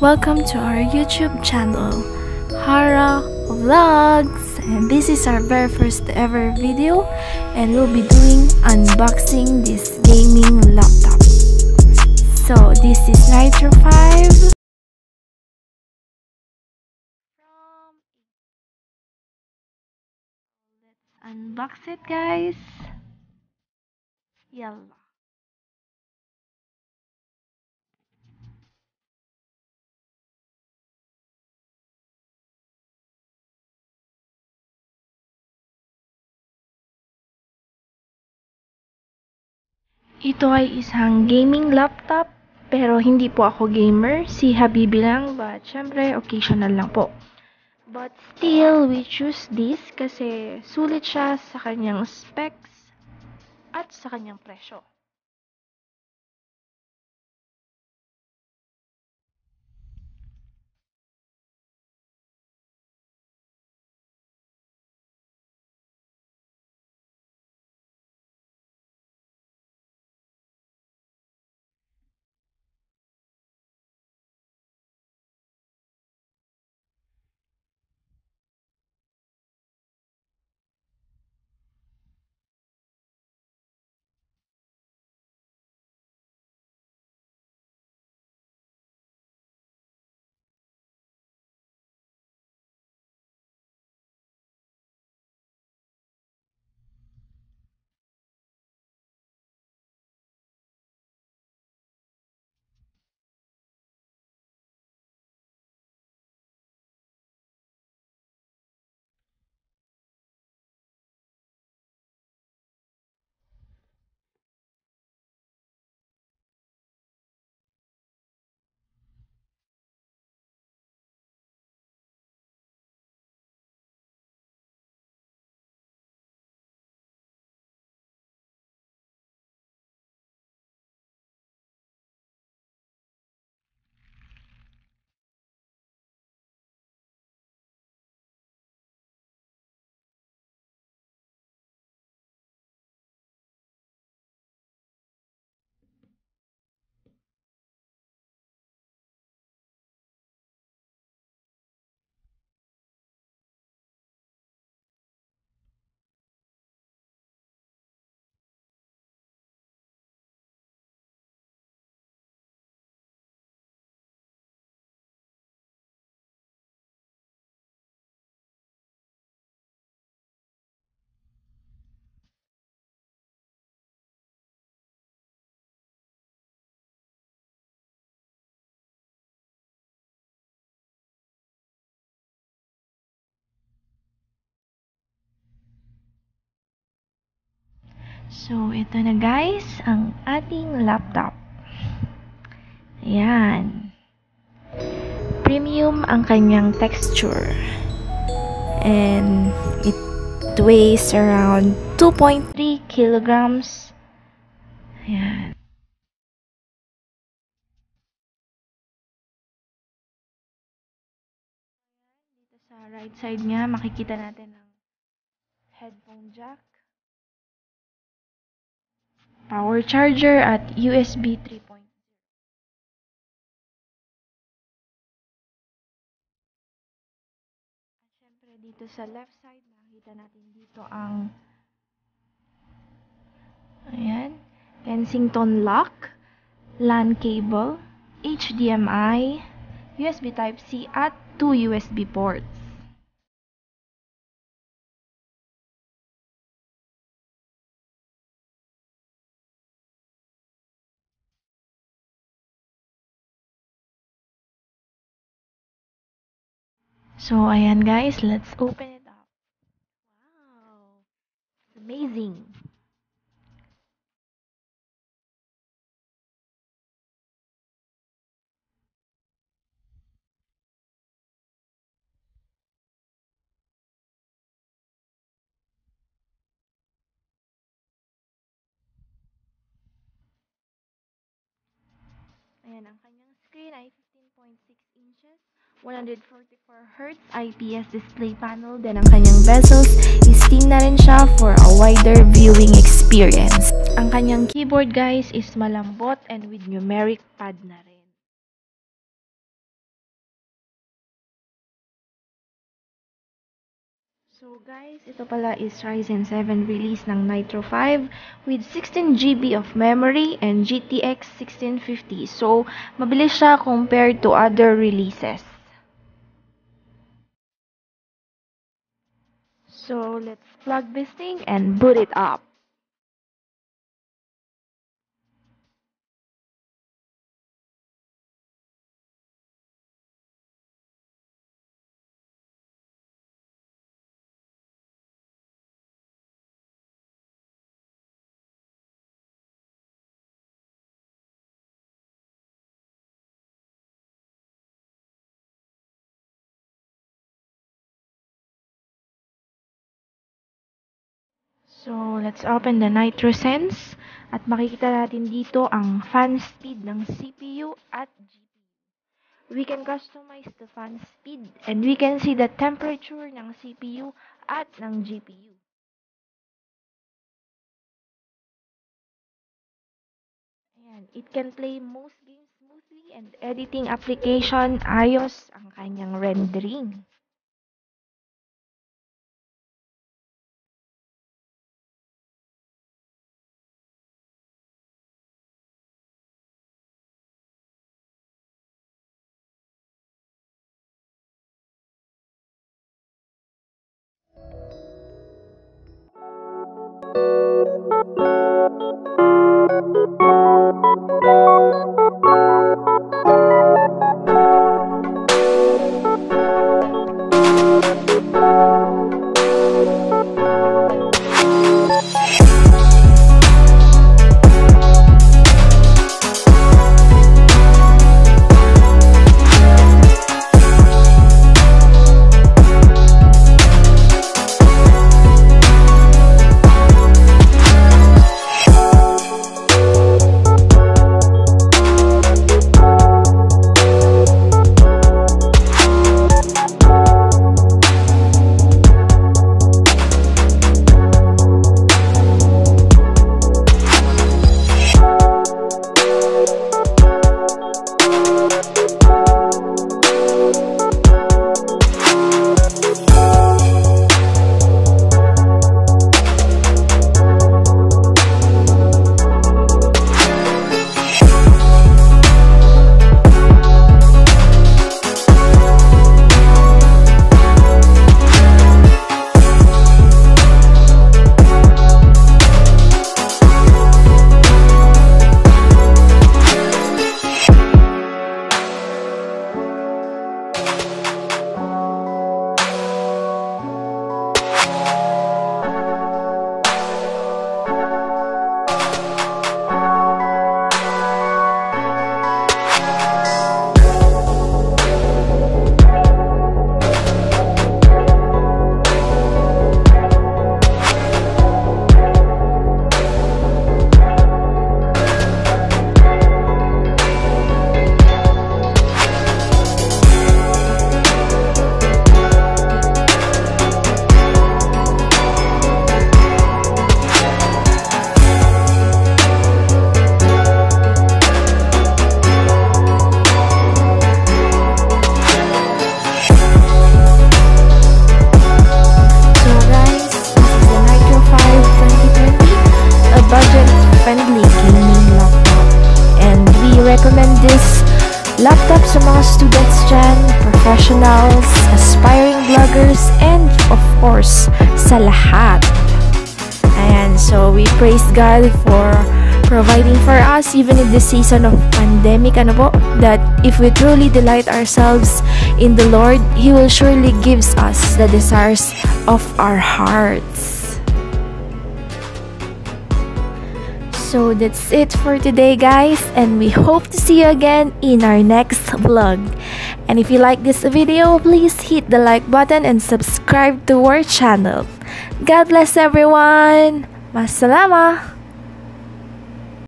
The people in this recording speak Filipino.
Welcome to our YouTube channel, Hara Vlogs. And this is our very first ever video and we'll be doing unboxing this gaming laptop. So this is Nitro 5 Let's unbox it guys. Yalla. Ito ay isang gaming laptop pero hindi po ako gamer. Si Habibi lang but syempre occasional lang po. But still, we choose this kasi sulit siya sa kanyang specs at sa kanyang presyo. So, ito na guys, ang ating laptop. Ayan. Premium ang kanyang texture. And it weighs around 2.3 kilograms. Ayan. Dito sa right side niya, makikita natin ang headphone jack. Power charger at USB 3.0. At syempre dito sa left side, makikita natin dito ang ayan, Kensington lock, LAN cable, HDMI, USB Type-C at 2 USB ports. So, ayan guys, let's open it up. Wow! It's amazing! Ayan, ang kanyang screen ay 15.6 inches, 144 Hz IPS display panel. Then ang kanyang bezels is thin na rin siya for a wider viewing experience. Ang kanyang keyboard guys is malambot and with numeric pad na rin. So guys, ito pala is Ryzen 7 release ng Nitro 5 with 16GB of memory and GTX 1650. So, mabilis siya compared to other releases. So, let's plug this thing and boot it up. So, let's open the NitroSense at makikita natin dito ang fan speed ng CPU at GPU. We can customize the fan speed and we can see the temperature ng CPU at ng GPU. Ayan, it can play most games smoothly and editing application ayos ang kanyang rendering. you. Sa lahat. So we praise God for providing for us even in the season of pandemic, ano po, that if we truly delight ourselves in the Lord, He will surely gives us the desires of our hearts. So that's it for today, guys, and we hope to see you again in our next vlog. And if you like this video, please hit the like button and subscribe to our channel. God bless everyone! Masalama!